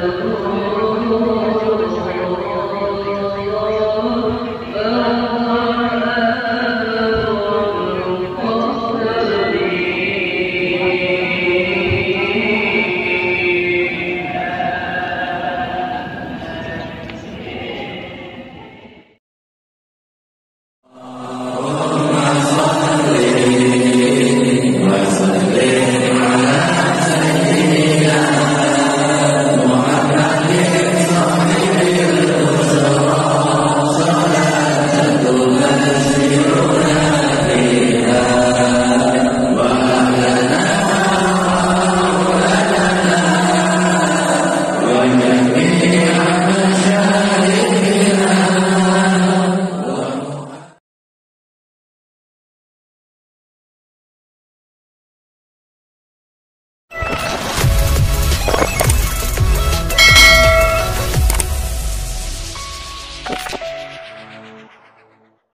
Obrigado.